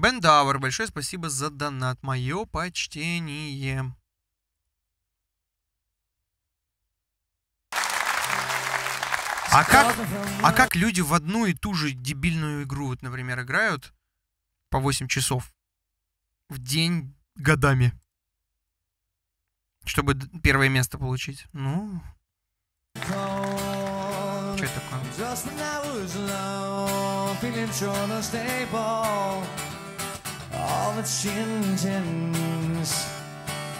Бен Дауэр, большое спасибо за донат. Мое почтение. А как, а как люди в одну и ту же дебильную игру, вот, например, играют по 8 часов в день годами, чтобы первое место получить? Ну, что это такое? All that she intends,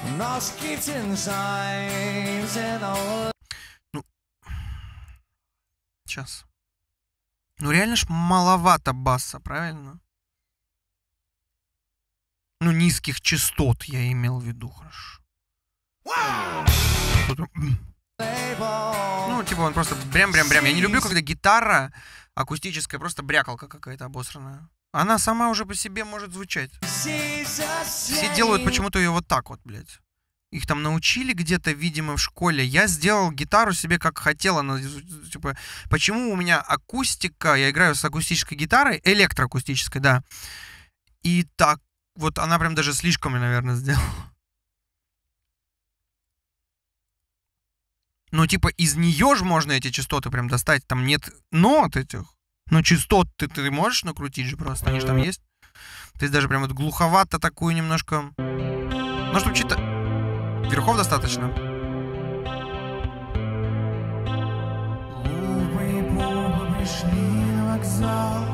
and all all Сейчас. Ну реально ж маловато баса, правильно? Ну, низких частот я имел в виду, хорошо. Ну, типа он просто брям-брям-брям. Я не люблю, когда гитара акустическая, просто брякалка какая-то обосранная. Она сама уже по себе может звучать. Все делают почему-то ее вот так вот, блядь. Их там научили где-то, видимо, в школе. Я сделал гитару себе как хотел. Она, типа, почему у меня акустика, я играю с акустической гитарой, электроакустической, да. И так, вот она прям даже слишком, наверное, сделала. Ну, типа, из нее же можно эти частоты прям достать. Там нет нот этих. Ну, частот ты, ты можешь накрутить же просто, они же там есть. То есть даже прям вот глуховато такую немножко... Ну, чтобы читать... Верхов достаточно. Глупый попа пришли на вокзал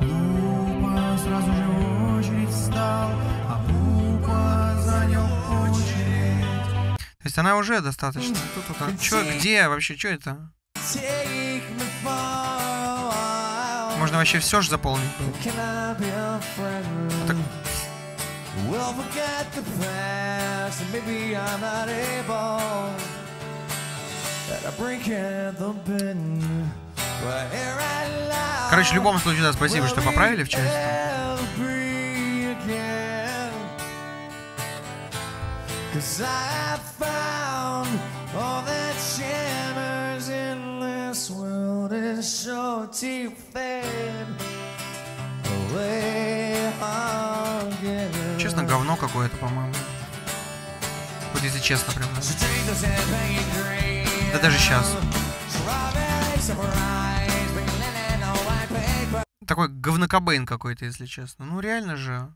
Глупо сразу же в очередь встал А Пупа занял очередь То есть она уже достаточно. Тут, тут, тут. Чё, где вообще, что это? Take me Можно вообще все же заполнить. I? Так- We'll forget the past And maybe I'm not able That I break at the bend But here at last Короче, в любом случае, да, спасибо, что поправили в части. Cause I found all that shimmers in this world is sure to говно какое-то, по-моему. Вот если честно, прям. да. Даже сейчас. Такой говнокобейн какой-то, если честно. Ну, реально же.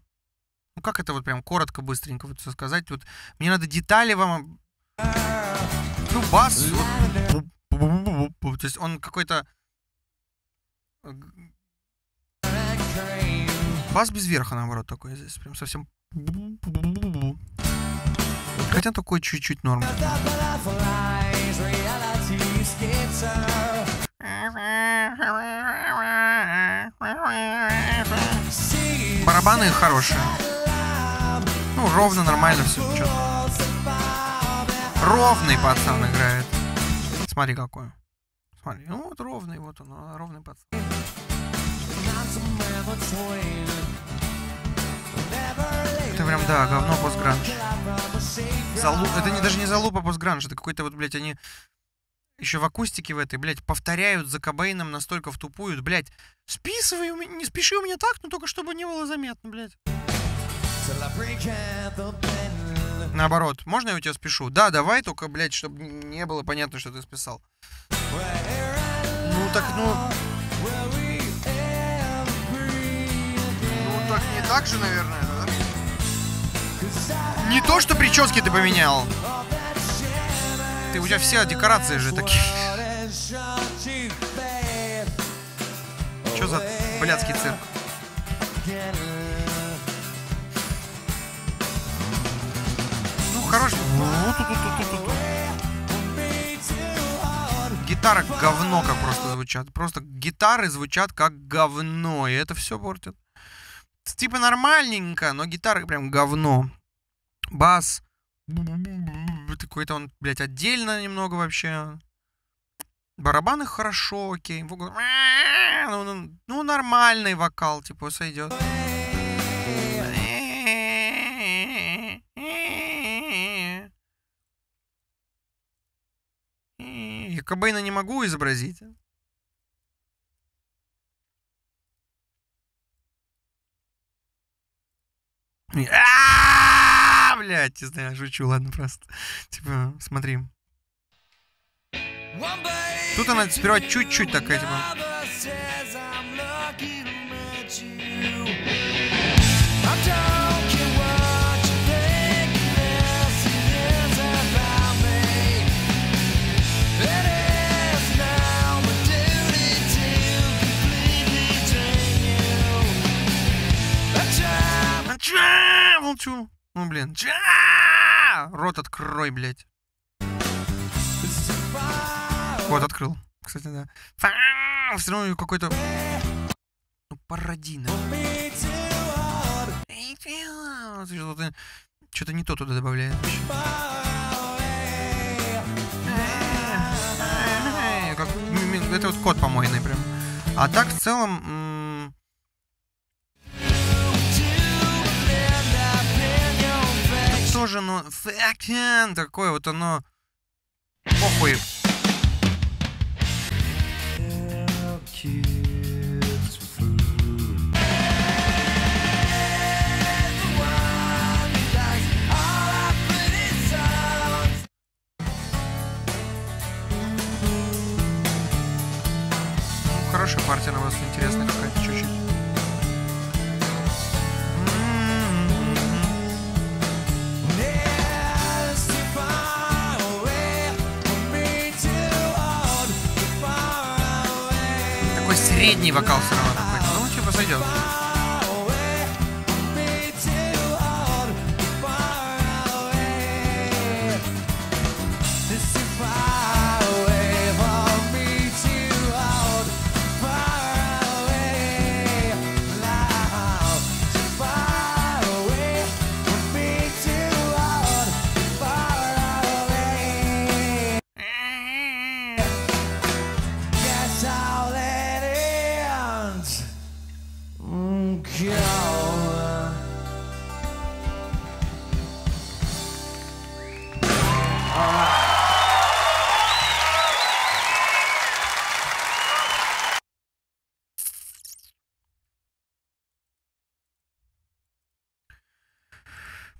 Ну, как это вот прям коротко, быстренько вот всё сказать? Вот мне надо детали вам... Ну, бас... вот. То есть он какой-то... э. Бас без верха, наоборот, такой здесь. Прям совсем... Хотя такой чуть-чуть норм. Барабаны хорошие. Ну, ровно, нормально все. vibe? Ровный пацан играет. Смотри какой. Смотри, ну вот ровный, вот он, ровный пацан. Это прям, да, говно постгранж. Залу... Это не, даже не залупа постгранж, это какой-то вот, блядь, они еще в акустике в этой, блядь, повторяют за Кобейном настолько в тупую, блядь, списывай, не спеши у меня так, но только чтобы не было заметно, блядь. Наоборот, можно я у тебя спешу? Да, давай, только, блядь, чтобы не было понятно, что ты списал. Ну так, ну, так же, наверное, да? Не то, что прически ты поменял. Ты, у тебя все декорации же такие. Что за блядский цирк? Ну, хорош. Гитара говно как просто звучат. Просто гитары звучат как говно, и это все портит. Типа нормальненько, но гитары прям говно. Бас. Какой-то он, блядь, отдельно немного вообще. Барабаны хорошо, окей. Ну, ну, ну, нормальный вокал, типа, сойдет. Кобейна не могу изобразить. «А-а-а!» Блядь, не знаю, шучу, ладно, просто. Типа, смотри. Тут она сперва чуть-чуть такая, типа... Молчу. Ну, блин. Рот открой, блядь. Вот, открыл. Кстати, да. Все равно какой-то... Ну, пародийно. Что-то, не то туда добавляет. Как, это вот код помойный прям. А так в целом... тоже, ну, fucking такое вот оно... Похуй. Хорошая партия на вас интересная какая-то чуть-чуть. Средний вокал все равно какой-то. Ну, типа сойдет.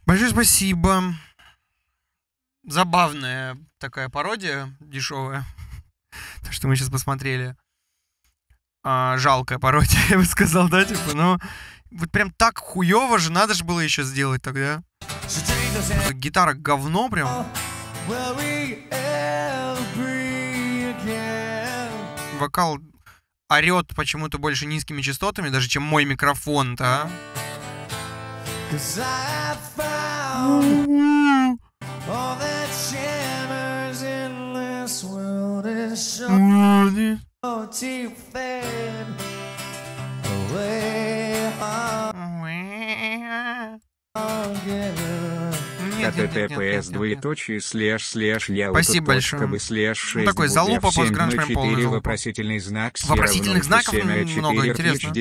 Большое спасибо. Забавная такая пародия, дешевая. То, что мы сейчас посмотрели. А, жалкая пародия, я бы сказал, да, типа, но вот прям так хуево же надо же было еще сделать тогда. Гитара говно прям. Вокал орет почему-то больше низкими частотами, даже чем мой микрофон-то, а. All that shimmers in this world is to fade away нет, нет. двоеточие слэш слэш я Спасибо большое. слэш Ну, такой залупа, постгранж прям полный вопросительный знак Вопросительных знаков много, интересно.